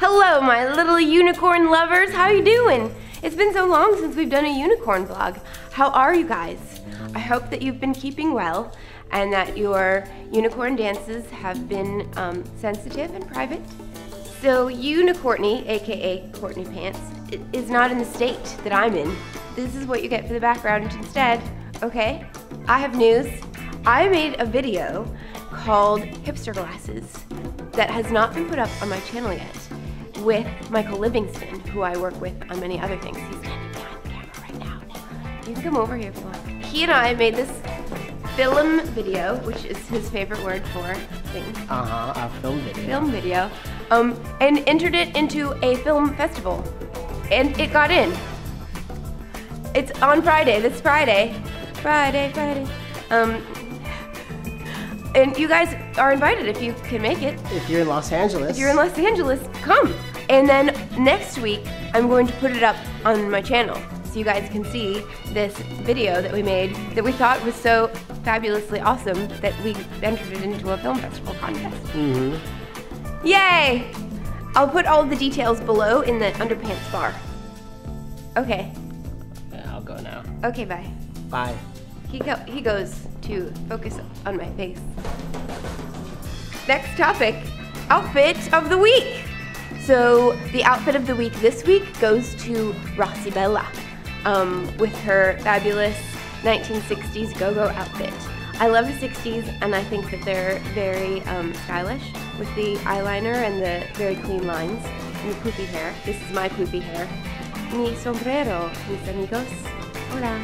Hello, my little unicorn lovers. How are you doing? It's been so long since we've done a unicorn vlog. How are you guys? I hope that you've been keeping well and that your unicorn dances have been um, sensitive and private. So Unicorny, aka Courtney Pants, is not in the state that I'm in. This is what you get for the background instead, okay? I have news. I made a video called Hipster Glasses that has not been put up on my channel yet with Michael Livingston, who I work with on many other things. He's standing behind the camera right now. You can come over here if you want. He and I made this film video, which is his favorite word for things. Uh-huh, a film video. Film video. Um, and entered it into a film festival. And it got in. It's on Friday, this Friday. Friday, Friday. Um, and you guys are invited if you can make it. If you're in Los Angeles. If you're in Los Angeles, come. And then next week, I'm going to put it up on my channel so you guys can see this video that we made that we thought was so fabulously awesome that we entered it into a film festival contest. Mm-hmm. Yay! I'll put all the details below in the underpants bar. Okay. Yeah, I'll go now. Okay, bye. Bye. He, go he goes to focus on my face. Next topic, outfit of the week. So the outfit of the week this week goes to Roxy Bella um, with her fabulous 1960s go-go outfit. I love the 60s and I think that they're very um, stylish with the eyeliner and the very clean lines and the poofy hair. This is my poofy hair. Mi sombrero, mis amigos. Hola.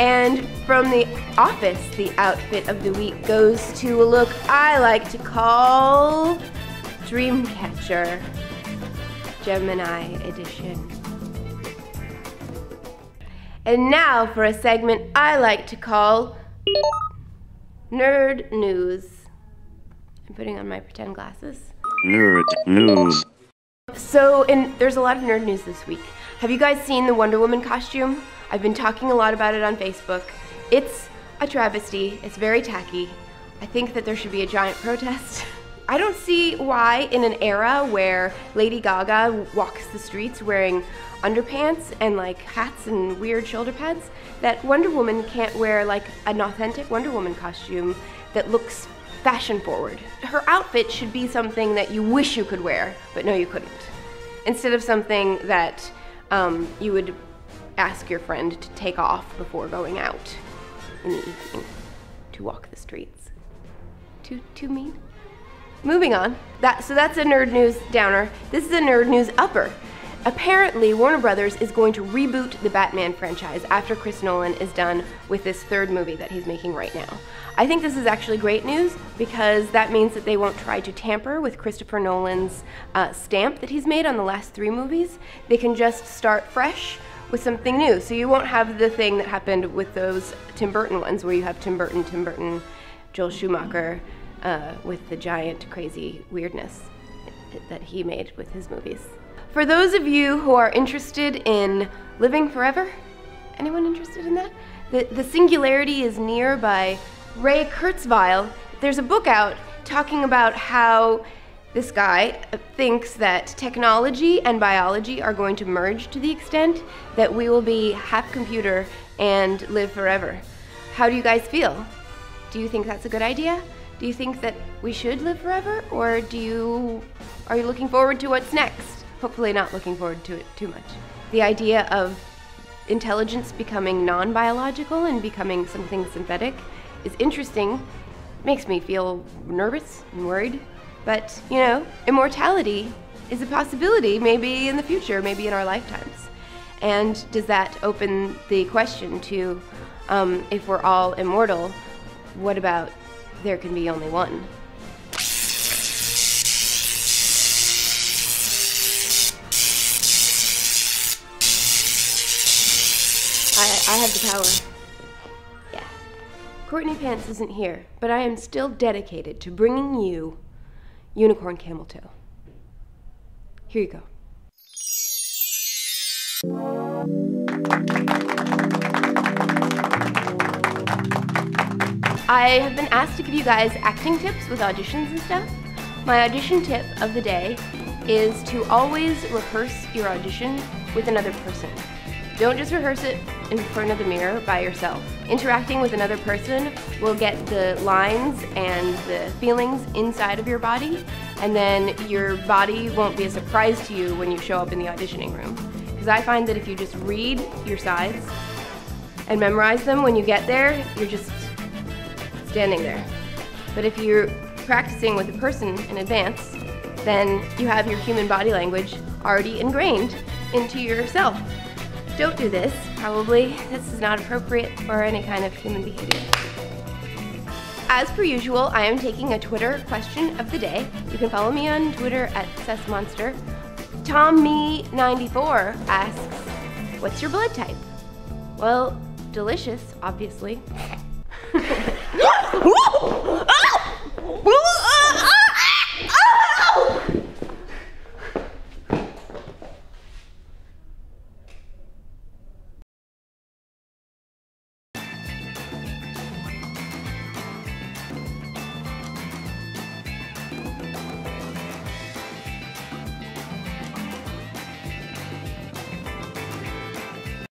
And from The Office, the outfit of the week goes to a look I like to call Dreamcatcher Gemini Edition. And now for a segment I like to call Nerd News. I'm putting on my pretend glasses. Nerd News. So, in, there's a lot of nerd news this week. Have you guys seen the Wonder Woman costume? I've been talking a lot about it on Facebook. It's a travesty. It's very tacky. I think that there should be a giant protest. I don't see why, in an era where Lady Gaga walks the streets wearing underpants and like hats and weird shoulder pads, that Wonder Woman can't wear like an authentic Wonder Woman costume that looks fashion forward. Her outfit should be something that you wish you could wear, but no, you couldn't. Instead of something that um, you would ask your friend to take off before going out in the evening to walk the streets. Too, too mean? Moving on. That, so that's a nerd news downer. This is a nerd news upper. Apparently, Warner Brothers is going to reboot the Batman franchise after Chris Nolan is done with this third movie that he's making right now. I think this is actually great news because that means that they won't try to tamper with Christopher Nolan's uh, stamp that he's made on the last three movies. They can just start fresh with something new. So you won't have the thing that happened with those Tim Burton ones where you have Tim Burton, Tim Burton, Joel Schumacher uh, with the giant crazy weirdness that he made with his movies. For those of you who are interested in living forever, anyone interested in that? The, the Singularity is Near by Ray Kurzweil. There's a book out talking about how this guy thinks that technology and biology are going to merge to the extent that we will be half computer and live forever. How do you guys feel? Do you think that's a good idea? Do you think that we should live forever or do you are you looking forward to what's next? hopefully not looking forward to it too much. The idea of intelligence becoming non biological and becoming something synthetic is interesting. Makes me feel nervous and worried. But, you know, immortality is a possibility maybe in the future, maybe in our lifetimes. And does that open the question to um, if we're all immortal, what about there can be only one? I, I have the power. Yeah. Courtney Pants isn't here, but I am still dedicated to bringing you Unicorn Camel Toe. Here you go. I have been asked to give you guys acting tips with auditions and stuff. My audition tip of the day is to always rehearse your audition with another person. Don't just rehearse it in front of the mirror by yourself. Interacting with another person will get the lines and the feelings inside of your body, and then your body won't be a surprise to you when you show up in the auditioning room. Because I find that if you just read your sides and memorize them when you get there, you're just standing there. But if you're practicing with a person in advance, then you have your human body language already ingrained into yourself. Don't do this, probably. This is not appropriate for any kind of human behavior. As per usual, I am taking a Twitter question of the day. You can follow me on Twitter at SessMonster. Tommy94 asks, What's your blood type? Well, delicious, obviously. Woo!